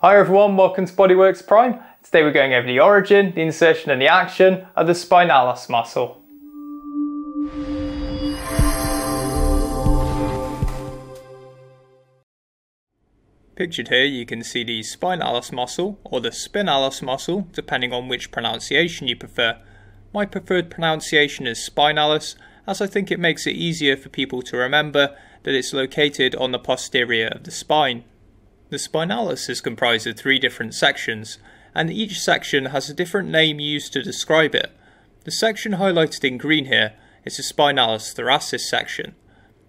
Hi everyone, welcome to Bodyworks Prime. Today we're going over the origin, the insertion and the action of the spinalis muscle. Pictured here you can see the spinalis muscle or the spinalis muscle depending on which pronunciation you prefer. My preferred pronunciation is spinalis as I think it makes it easier for people to remember that it's located on the posterior of the spine. The spinalis is comprised of three different sections, and each section has a different name used to describe it. The section highlighted in green here is the spinalis thoracis section.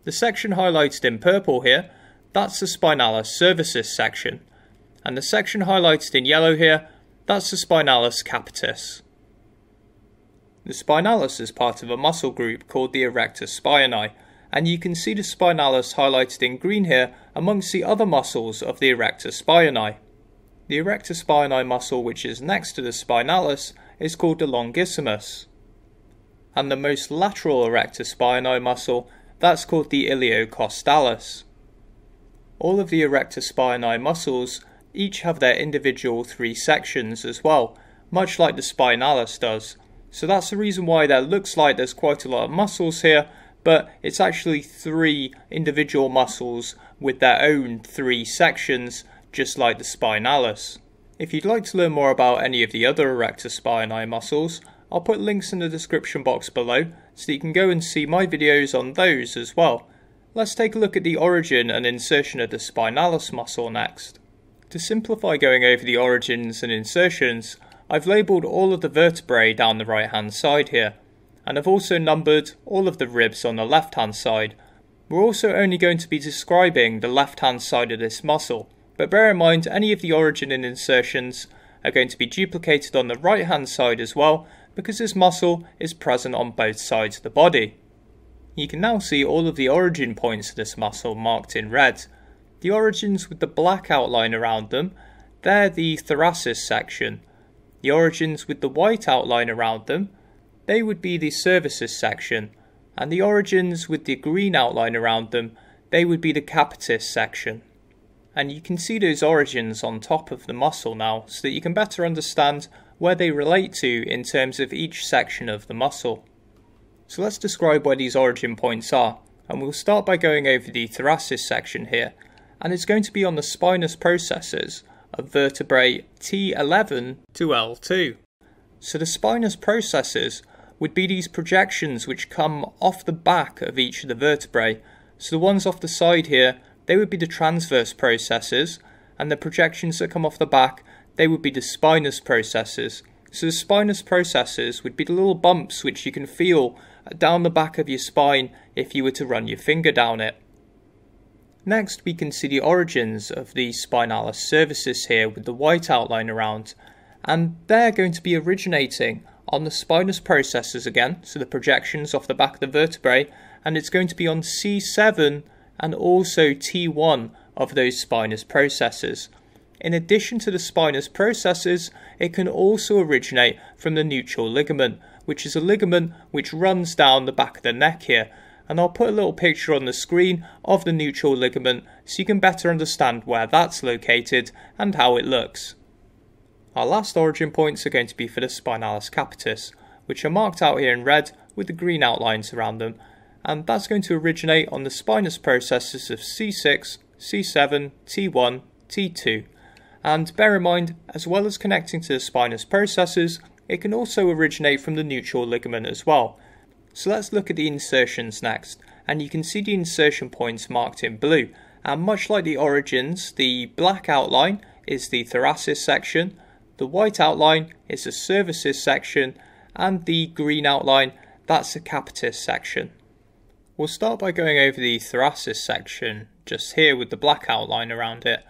The section highlighted in purple here, that's the spinalis cervicis section. And the section highlighted in yellow here, that's the spinalis capitis. The spinalis is part of a muscle group called the erector spinae, and you can see the spinalis highlighted in green here amongst the other muscles of the erector spinae. The erector spinae muscle which is next to the spinalis is called the longissimus. And the most lateral erector spinae muscle, that's called the iliocostalis. All of the erector spinae muscles each have their individual three sections as well, much like the spinalis does. So that's the reason why there looks like there's quite a lot of muscles here, but it's actually three individual muscles with their own three sections, just like the spinalis. If you'd like to learn more about any of the other erector spinae muscles, I'll put links in the description box below so you can go and see my videos on those as well. Let's take a look at the origin and insertion of the spinalis muscle next. To simplify going over the origins and insertions, I've labelled all of the vertebrae down the right hand side here and I've also numbered all of the ribs on the left hand side. We're also only going to be describing the left hand side of this muscle, but bear in mind any of the origin and insertions are going to be duplicated on the right hand side as well because this muscle is present on both sides of the body. You can now see all of the origin points of this muscle marked in red. The origins with the black outline around them, they're the thoracic section. The origins with the white outline around them, they would be the cervicis section, and the origins with the green outline around them, they would be the capitis section. And you can see those origins on top of the muscle now, so that you can better understand where they relate to in terms of each section of the muscle. So let's describe where these origin points are, and we'll start by going over the thoracic section here, and it's going to be on the spinous processes of vertebrae T11 to L2. So the spinous processes would be these projections which come off the back of each of the vertebrae. So the ones off the side here, they would be the transverse processes, and the projections that come off the back, they would be the spinous processes. So the spinous processes would be the little bumps which you can feel down the back of your spine if you were to run your finger down it. Next, we can see the origins of the spinalis cervicis here with the white outline around, and they're going to be originating on the spinous processes again, so the projections off the back of the vertebrae, and it's going to be on C7 and also T1 of those spinous processes. In addition to the spinous processes, it can also originate from the nuchal ligament, which is a ligament which runs down the back of the neck here. And I'll put a little picture on the screen of the nuchal ligament so you can better understand where that's located and how it looks. Our last origin points are going to be for the spinalis capitis, which are marked out here in red with the green outlines around them, and that's going to originate on the spinous processes of C6, C7, T1, T2. And bear in mind, as well as connecting to the spinous processes, it can also originate from the nuchal ligament as well. So let's look at the insertions next, and you can see the insertion points marked in blue. And much like the origins, the black outline is the thoracic section, the white outline is the cervicis section and the green outline, that's the capitis section. We'll start by going over the thoracic section, just here with the black outline around it,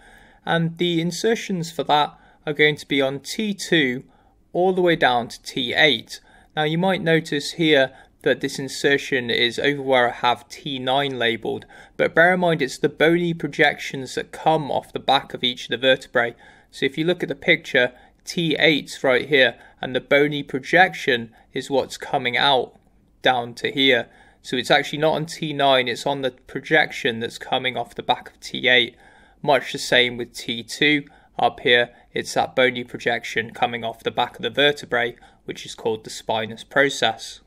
and the insertions for that are going to be on T2 all the way down to T8. Now you might notice here that this insertion is over where I have T9 labelled, but bear in mind it's the bony projections that come off the back of each of the vertebrae. So if you look at the picture, T8's right here, and the bony projection is what's coming out down to here. So it's actually not on T9, it's on the projection that's coming off the back of T8. Much the same with T2. Up here, it's that bony projection coming off the back of the vertebrae, which is called the spinous process.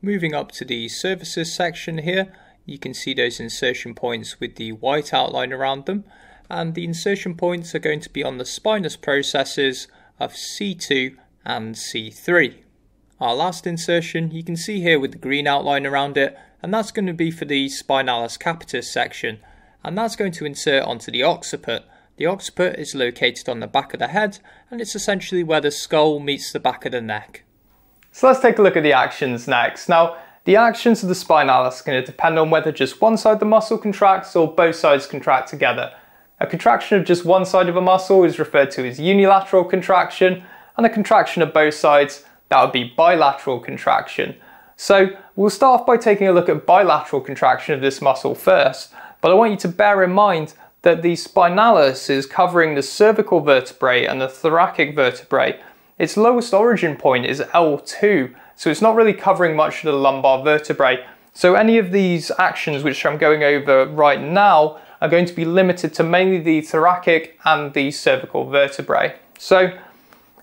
Moving up to the cervicis section here, you can see those insertion points with the white outline around them, and the insertion points are going to be on the spinous processes of C2 and C3. Our last insertion you can see here with the green outline around it, and that's going to be for the spinalis capitis section, and that's going to insert onto the occiput. The occiput is located on the back of the head, and it's essentially where the skull meets the back of the neck. So let's take a look at the actions next. Now, the actions of the spinalis are going to depend on whether just one side of the muscle contracts or both sides contract together. A contraction of just one side of a muscle is referred to as unilateral contraction, and a contraction of both sides, that would be bilateral contraction. So we'll start off by taking a look at bilateral contraction of this muscle first, but I want you to bear in mind that the spinalis is covering the cervical vertebrae and the thoracic vertebrae, its lowest origin point is L2, so it's not really covering much of the lumbar vertebrae. So any of these actions which I'm going over right now are going to be limited to mainly the thoracic and the cervical vertebrae. So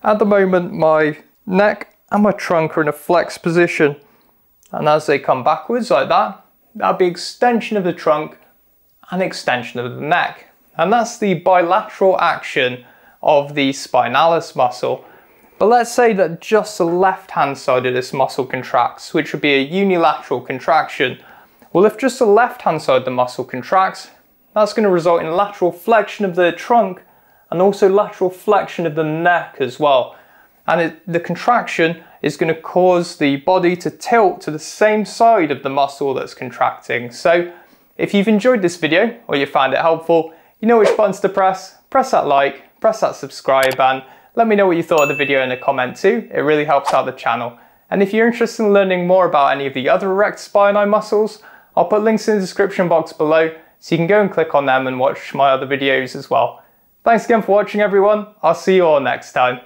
at the moment my neck and my trunk are in a flex position and as they come backwards like that, that'll be extension of the trunk and extension of the neck. And that's the bilateral action of the spinalis muscle. But let's say that just the left hand side of this muscle contracts, which would be a unilateral contraction. Well, if just the left hand side of the muscle contracts, that's going to result in lateral flexion of the trunk and also lateral flexion of the neck as well. And it, the contraction is going to cause the body to tilt to the same side of the muscle that's contracting. So if you've enjoyed this video or you found it helpful, you know which buttons to press. Press that like, press that subscribe and let me know what you thought of the video in a comment too, it really helps out the channel. And if you're interested in learning more about any of the other erect spinae muscles, I'll put links in the description box below so you can go and click on them and watch my other videos as well. Thanks again for watching everyone, I'll see you all next time.